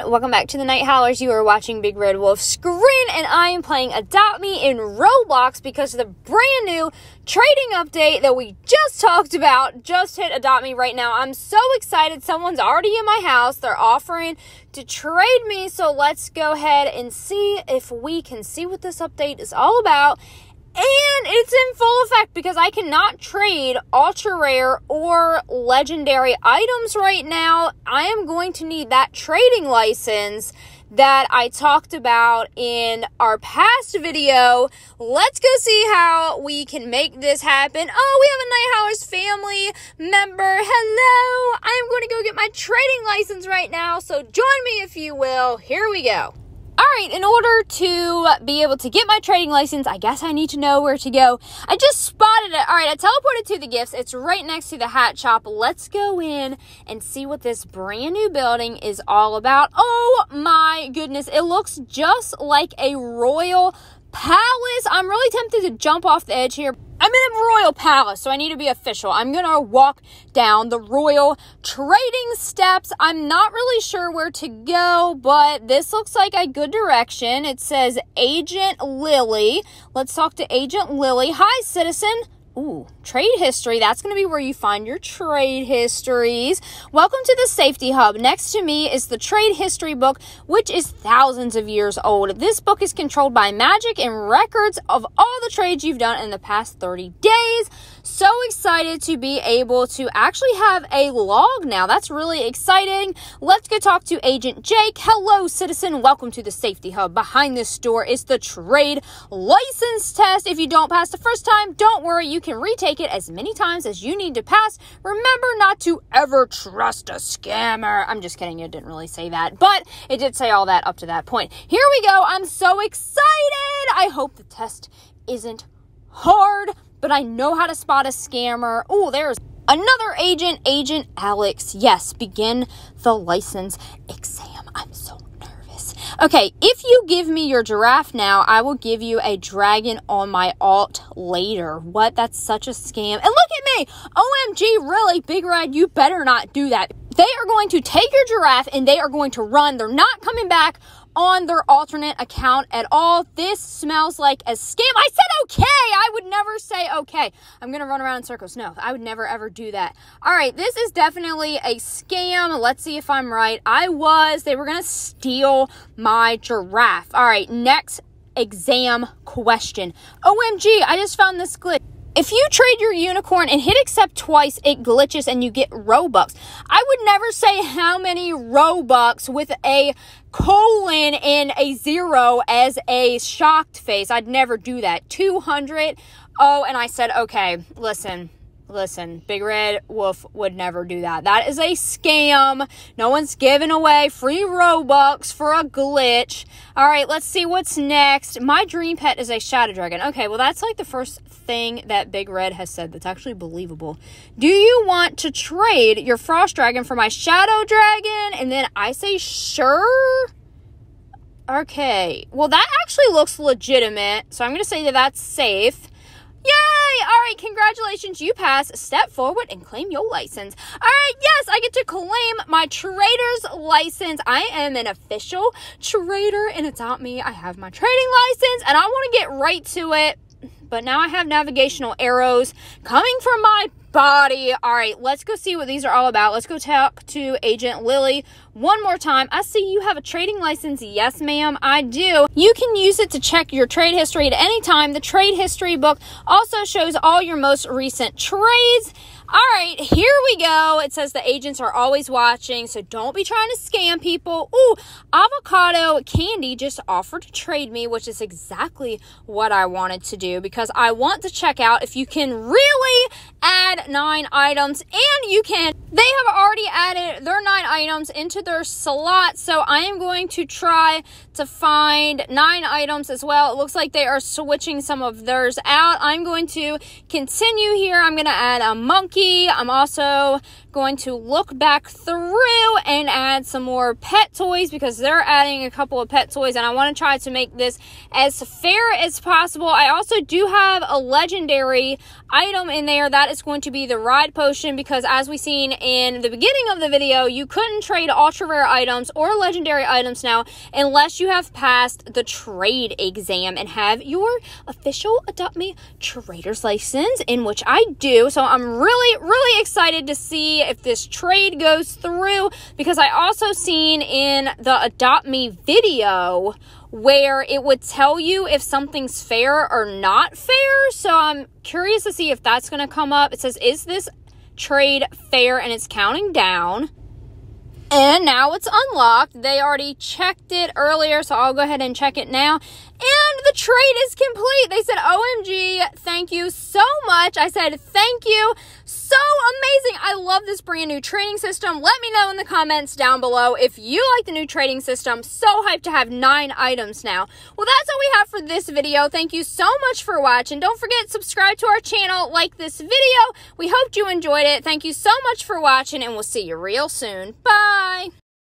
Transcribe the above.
everyone, welcome back to the Nighthowlers. You are watching Big Red Wolf Screen, and I am playing Adopt Me in Roblox because of the brand new trading update that we just talked about. Just hit Adopt Me right now. I'm so excited. Someone's already in my house. They're offering to trade me, so let's go ahead and see if we can see what this update is all about and it's in full effect because I cannot trade ultra rare or legendary items right now. I am going to need that trading license that I talked about in our past video. Let's go see how we can make this happen. Oh, we have a Night family member. Hello. I'm going to go get my trading license right now. So join me if you will. Here we go. All right, in order to be able to get my trading license, I guess I need to know where to go. I just spotted it. All right, I teleported to the gifts. It's right next to the hat shop. Let's go in and see what this brand new building is all about. Oh my goodness, it looks just like a royal palace. I'm really tempted to jump off the edge here. I'm in a royal palace, so I need to be official. I'm gonna walk down the royal trading steps. I'm not really sure where to go, but this looks like a good direction. It says Agent Lily. Let's talk to Agent Lily. Hi, citizen. Ooh, trade history. That's going to be where you find your trade histories. Welcome to the Safety Hub. Next to me is the Trade History book, which is thousands of years old. This book is controlled by magic and records of all the trades you've done in the past 30 days. So excited to be able to actually have a log now. That's really exciting. Let's go talk to Agent Jake. Hello, citizen. Welcome to the Safety Hub. Behind this door is the trade license test. If you don't pass the first time, don't worry. You can retake it as many times as you need to pass. Remember not to ever trust a scammer. I'm just kidding. It didn't really say that, but it did say all that up to that point. Here we go. I'm so excited. I hope the test isn't hard but I know how to spot a scammer. Oh, there's another agent, Agent Alex. Yes, begin the license exam. I'm so. Okay, if you give me your giraffe now, I will give you a dragon on my alt later. What? That's such a scam. And look at me. OMG, really? Big Red, you better not do that. They are going to take your giraffe and they are going to run. They're not coming back on their alternate account at all. This smells like a scam. I said okay. I would never say okay. I'm going to run around in circles. No, I would never ever do that. All right, this is definitely a scam. Let's see if I'm right. I was. They were going to steal my giraffe. All right, next exam question. OMG, I just found this glitch. If you trade your unicorn and hit accept twice, it glitches and you get Robux. I would never say how many Robux with a colon and a zero as a shocked face. I'd never do that. 200. Oh, and I said, okay, listen, Listen, Big Red Wolf would never do that. That is a scam. No one's giving away free Robux for a glitch. All right, let's see what's next. My dream pet is a Shadow Dragon. Okay, well, that's like the first thing that Big Red has said that's actually believable. Do you want to trade your Frost Dragon for my Shadow Dragon? And then I say, sure. Okay, well, that actually looks legitimate. So I'm going to say that that's safe. Yay! All right, congratulations. You pass. Step forward and claim your license. All right, yes, I get to claim my trader's license. I am an official trader, and it's not me. I have my trading license, and I want to get right to it. But now I have navigational arrows coming from my body. All right, let's go see what these are all about. Let's go talk to Agent Lily one more time. I see you have a trading license. Yes, ma'am, I do. You can use it to check your trade history at any time. The trade history book also shows all your most recent trades. All right, here we go. It says the agents are always watching, so don't be trying to scam people. Ooh, avocado candy just offered to trade me, which is exactly what I wanted to do because I want to check out if you can really add nine items and you can. They have already added their nine items into their slot, so I am going to try to find nine items as well. It looks like they are switching some of theirs out. I'm going to continue here. I'm going to add a monkey I'm also going to look back through and add some more pet toys because they're adding a couple of pet toys and I want to try to make this as fair as possible. I also do have a legendary item in there that is going to be the ride potion because as we seen in the beginning of the video, you couldn't trade ultra rare items or legendary items now unless you have passed the trade exam and have your official Adopt Me trader's license, in which I do. So I'm really, really excited to see if this trade goes through because I also seen in the Adopt Me video where it would tell you if something's fair or not fair. So I'm curious to see if that's going to come up. It says, Is this trade fair? And it's counting down. And now it's unlocked. They already checked it earlier, so I'll go ahead and check it now. And the trade is complete. They said, OMG, thank you so much. I said, thank you. So amazing. I love this brand new trading system. Let me know in the comments down below if you like the new trading system. So hyped to have nine items now. Well, that's all we have for this video. Thank you so much for watching. Don't forget, subscribe to our channel, like this video. We hope you enjoyed it. Thank you so much for watching, and we'll see you real soon. Bye.